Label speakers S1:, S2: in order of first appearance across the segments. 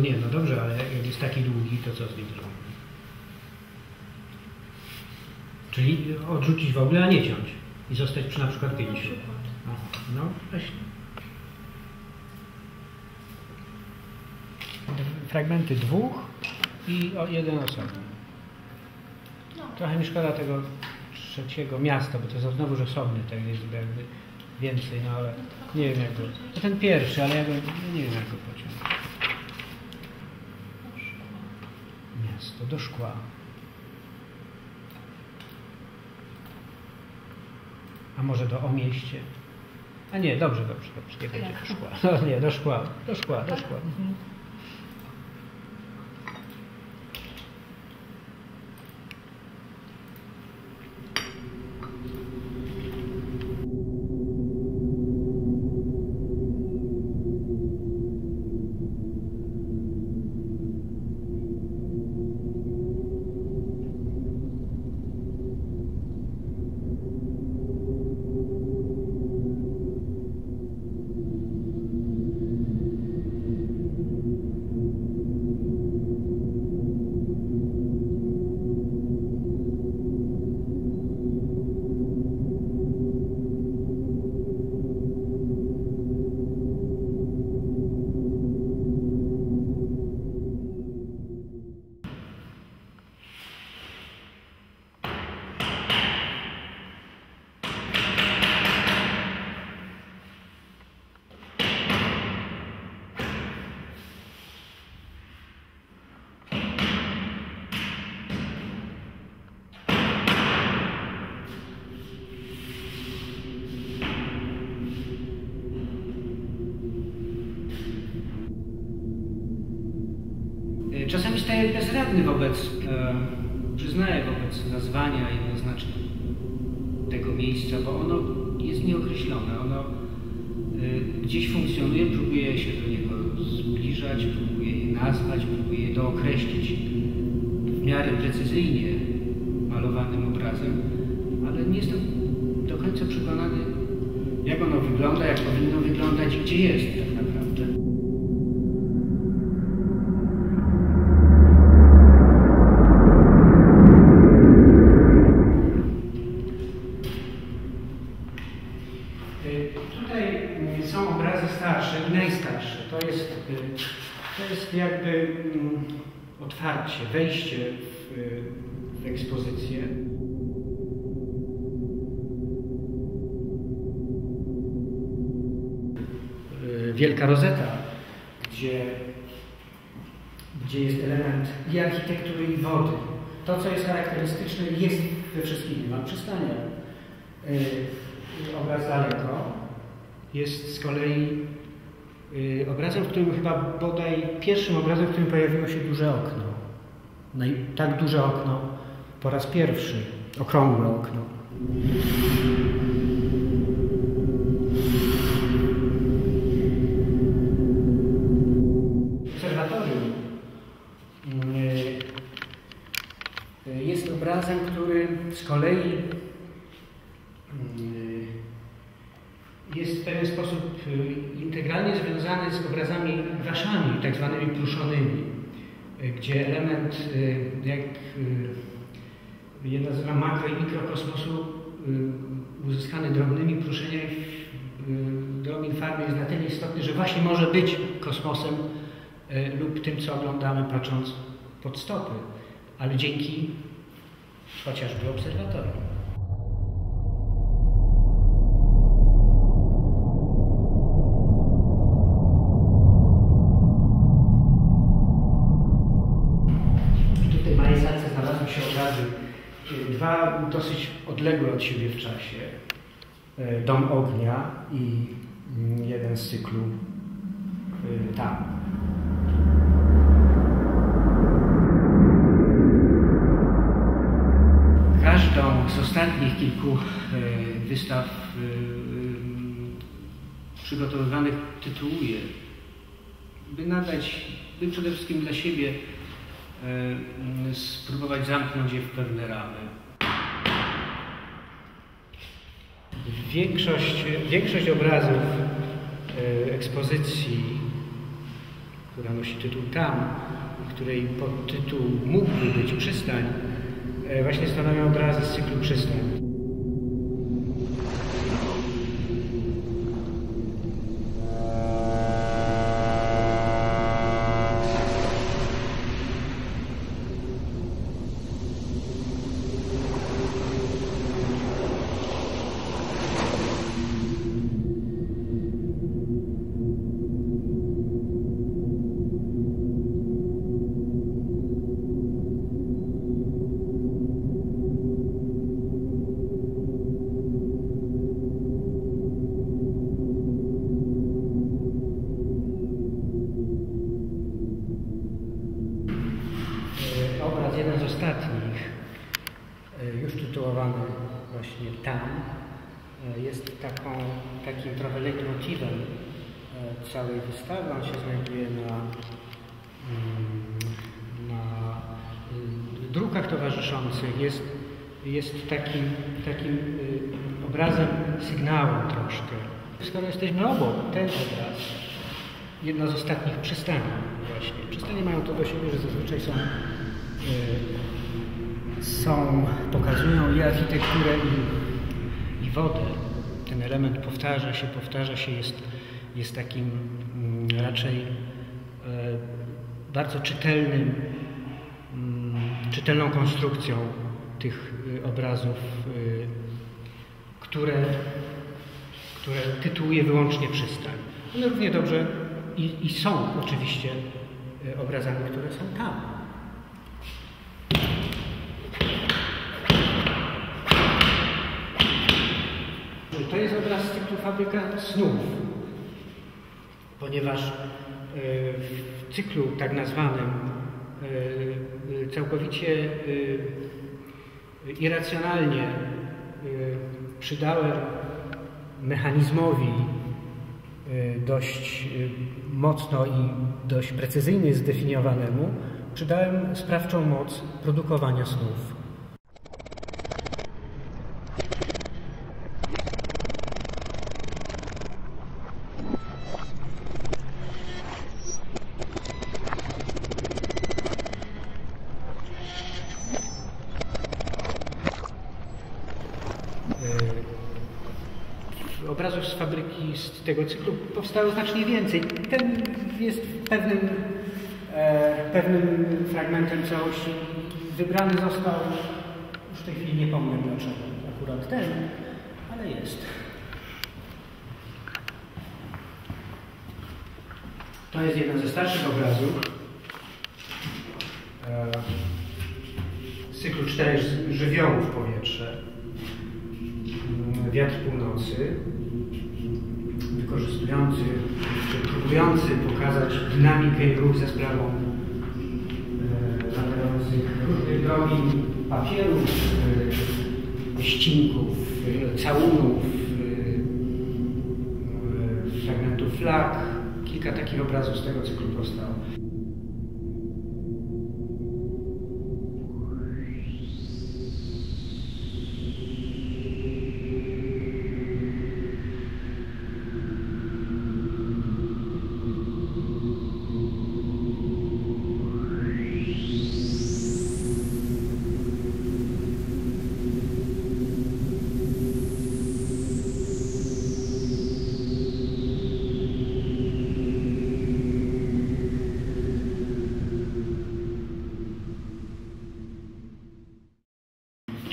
S1: nie, no dobrze, ale jak jest taki długi, to co z nim zrobimy? Czyli odrzucić w ogóle, a nie ciąć. I zostać przy na przykład pięciu. no właśnie. Fragmenty dwóch i o jeden osobny.
S2: No.
S1: Trochę mi szkoda tego trzeciego miasta, bo to jest znowu osobny, tak jest jakby więcej, no ale nie wiem jak go. To ten pierwszy, ale ja go, nie wiem jak go pociągnąć. Miasto do szkła. A może do o? A nie, dobrze, dobrze, dobrze, nie będzie do szkła. No nie, do szkła, do szkła, do szkła. Mhm. Czasami staję bezradny wobec, e, przyznaję wobec nazwania jednoznacznie tego miejsca, bo ono jest nieokreślone. Ono y, gdzieś funkcjonuje, próbuję się do niego zbliżać, próbuję je nazwać, próbuję je dookreślić w miarę precyzyjnie malowanym obrazem, ale nie jestem do końca przekonany, jak ono wygląda, jak powinno wyglądać gdzie jest tak naprawdę. Y, Tutaj y, są obrazy starsze i najstarsze. To jest, y, to jest jakby mm, otwarcie, wejście w, y, w ekspozycję. Y, Wielka rozeta, gdzie, gdzie jest element i architektury, i wody. To, co jest charakterystyczne, jest we wszystkich niemal przystaniach. Y, obraz daleko jest z kolei obrazem, w którym chyba bodaj pierwszym obrazem, w którym pojawiło się duże okno. Naj, tak duże okno po raz pierwszy, okrągłe okno. Jest w pewien sposób y, integralnie związany z obrazami waszami, tak zwanymi pluszonymi, y, gdzie element, y, jak je nazywa makro i mikrokosmosu, uzyskany drobnymi pluszeniami y, drobin farby jest na tyle istotny, że właśnie może być kosmosem lub tym, co oglądamy patrząc pod stopy, ale dzięki chociażby obserwatorium. I tutaj w mojej salce znalazły się obrazy, y, dwa dosyć odległe od siebie w czasie. Y, Dom ognia i mm, jeden z cyklu y, tam. Każdą z ostatnich kilku y, wystaw przygotowywanych tytułuję, by nadać, by przede wszystkim dla siebie e, spróbować zamknąć je w pewne ramy. Większość, większość obrazów e, ekspozycji, która nosi tytuł Tam, której podtytuł mógłby być Przystań, e, właśnie stanowią obrazy z cyklu Przystań. Drukach towarzyszących. Jest, jest takim, takim y, obrazem sygnałem troszkę. Skoro jesteśmy obok, ten obraz, jedna z ostatnich przystani właśnie. Przystanie mają to do siebie, że zazwyczaj są, y, są pokazują i architekturę i, i wodę. Ten element powtarza się, powtarza się, jest, jest takim mm, raczej y, bardzo czytelnym, czytelną konstrukcją tych y, obrazów, y, które, które tytułuje wyłącznie przystań. One równie dobrze i, i są oczywiście y, obrazami, które są tam. To jest obraz z cyklu Fabryka Snów, ponieważ w cyklu tak nazwanym całkowicie y, irracjonalnie przydałem mechanizmowi dość mocno i dość precyzyjnie zdefiniowanemu, przydałem sprawczą moc produkowania snów. Y, Obrazów z fabryki z tego cyklu powstało znacznie więcej. Ten jest pewnym, e, pewnym fragmentem całości. Wybrany został, już w tej chwili nie pomnę dlaczego akurat ten, ale jest. To jest jeden ze starszych obrazów e, z cyklu czterech żywiołów powietrze. Mm, Wiatr północy, wykorzystujący, próbujący pokazać dynamikę i ruch za sprawą e, zawierających różnych drobin papierów, e, ścinków, e, całunów, fragmentów flag. Kilka takich obrazów z tego cyklu powstało.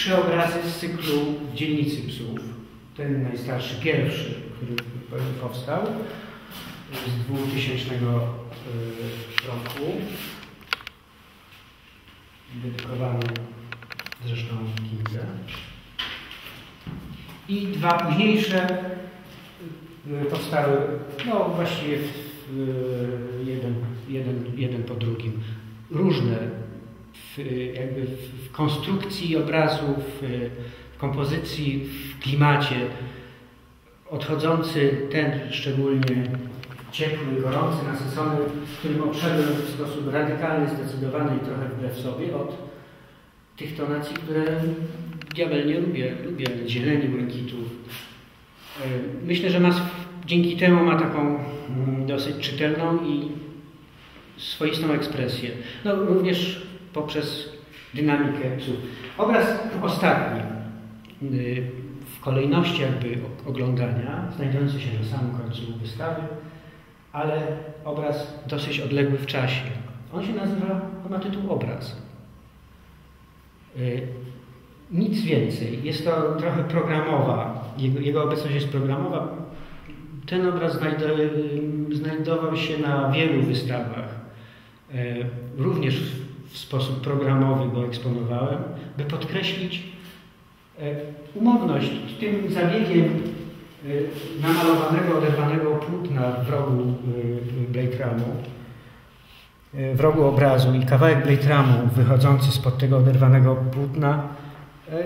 S1: Trzy obrazy z cyklu Dzielnicy Psów. Ten najstarszy, pierwszy, który powstał z 2000 y, roku. Dedykowany zresztą Kindze. I dwa późniejsze y, powstały, no właściwie y, jeden, jeden, jeden po drugim. Różne w, jakby w, konstrukcji obrazu, w, w kompozycji, w klimacie. Odchodzący ten szczególnie ciepły, gorący, nasycony, w którym odszedłem w sposób radykalny, zdecydowany i trochę wbrew sobie od tych tonacji, które diabelnie lubię. Lubię zieleni, błękitów. E, Myślę, że ma, dzięki temu ma taką mm, dosyć czytelną i swoistą ekspresję. No, również poprzez dynamikę. Obraz ostatni y, w kolejności jakby oglądania, znajdujący się na samym końcu wystawy, ale obraz dosyć odległy w czasie. On się nazywa, on ma tytuł obraz. Y, nic więcej. Jest to trochę programowa. Jego, jego obecność jest programowa. Ten obraz znajdował się na wielu wystawach. Również w sposób programowy go eksponowałem, by podkreślić e, umowność tym zabiegiem e, namalowanego, oderwanego płótna w rogu Blade Ramu, w rogu obrazu i kawałek Blade Ramu wychodzący spod tego oderwanego płótna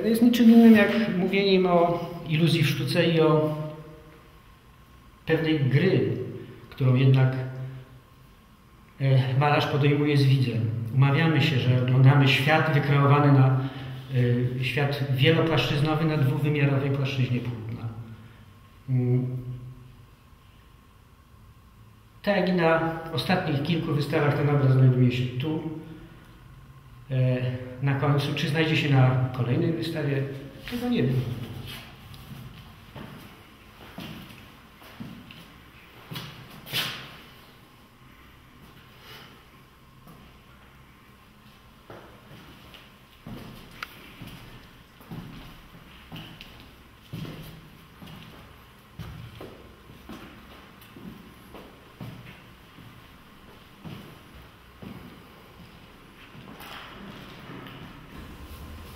S1: jest niczym innym jak mówieniem o iluzji w sztuce i o pewnej gry, którą jednak e, malarz podejmuje z widzem. Umawiamy się, że oglądamy świat wykreowany na e, świat wielopłaszczyznowy na dwuwymiarowej płaszczyźnie płótna. Tak i na ostatnich kilku wystawach ten obraz znajduje się tu, e, na końcu. Czy znajdzie się na kolejnej wystawie? Tego nie wiem.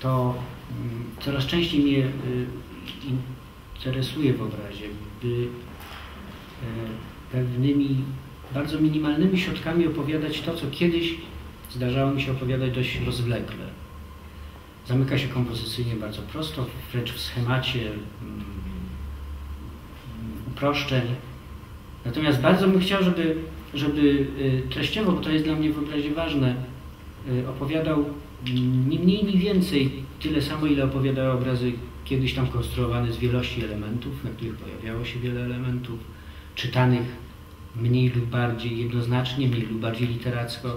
S1: To mm, coraz częściej mnie y, interesuje w obrazie, by e, pewnymi bardzo minimalnymi środkami opowiadać to, co kiedyś zdarzało mi się opowiadać dość rozwlekle. Zamyka się kompozycyjnie bardzo prosto, wręcz w schemacie mm, uproszczeń. Natomiast bardzo bym chciał, żeby, żeby y, treściowo, bo to jest dla mnie w obrazie ważne, y, opowiadał ni mniej, ni więcej tyle samo, ile opowiadały obrazy kiedyś tam konstruowane z wielości elementów, na których pojawiało się wiele elementów, czytanych mniej lub bardziej jednoznacznie, mniej lub bardziej literacko.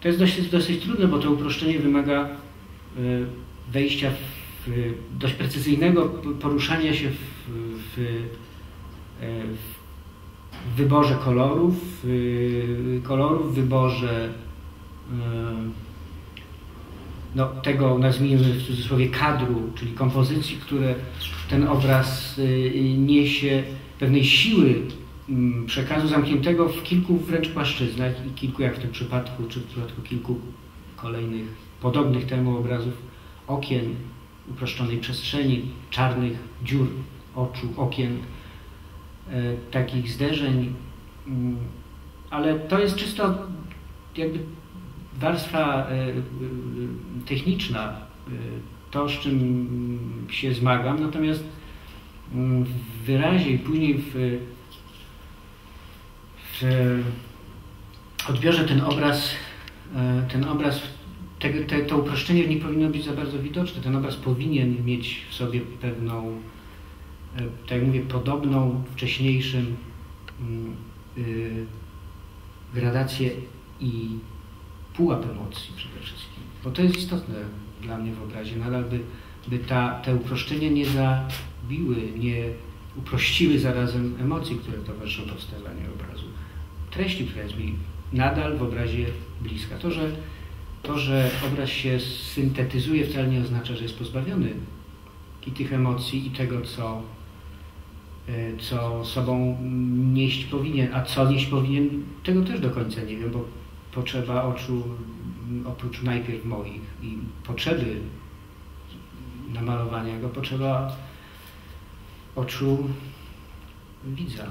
S1: To jest dosyć, dosyć trudne, bo to uproszczenie wymaga e, wejścia w dość precyzyjnego poruszania się w, w, e, w wyborze kolorów, kolorów, wyborze e, no, tego, nazwijmy w cudzysłowie, kadru, czyli kompozycji, które ten obraz y, niesie, pewnej siły mm, przekazu zamkniętego w kilku wręcz płaszczyznach i kilku, jak w tym przypadku, czy w przypadku kilku kolejnych podobnych temu obrazów, okien, uproszczonej przestrzeni, czarnych dziur oczu, okien, e, takich zderzeń, mm, ale to jest czysto jakby warstwa e, e, techniczna, e, to z czym się zmagam, natomiast mm, w wyrazie i później w, w odbiorze ten obraz, ten obraz, te, te, to uproszczenie nie powinno być za bardzo widoczne. Ten obraz powinien mieć w sobie pewną, tak jak mówię, podobną wcześniejszym mm, gradację i pułap emocji przede wszystkim. Bo to jest istotne dla mnie w obrazie. Nadal by, by ta, te uproszczenia nie zabiły, nie uprościły zarazem emocji, które towarzyszą powstawaniu obrazu. Treści, która jest mi nadal w obrazie bliska. To, że, to, że obraz się syntetyzuje wcale nie oznacza, że jest pozbawiony i tych emocji i tego, co, e, co sobą nieść powinien, a co nieść powinien, tego też do końca nie wiem, bo potrzeba oczu, oprócz najpierw moich i potrzeby namalowania go, potrzeba oczu widza.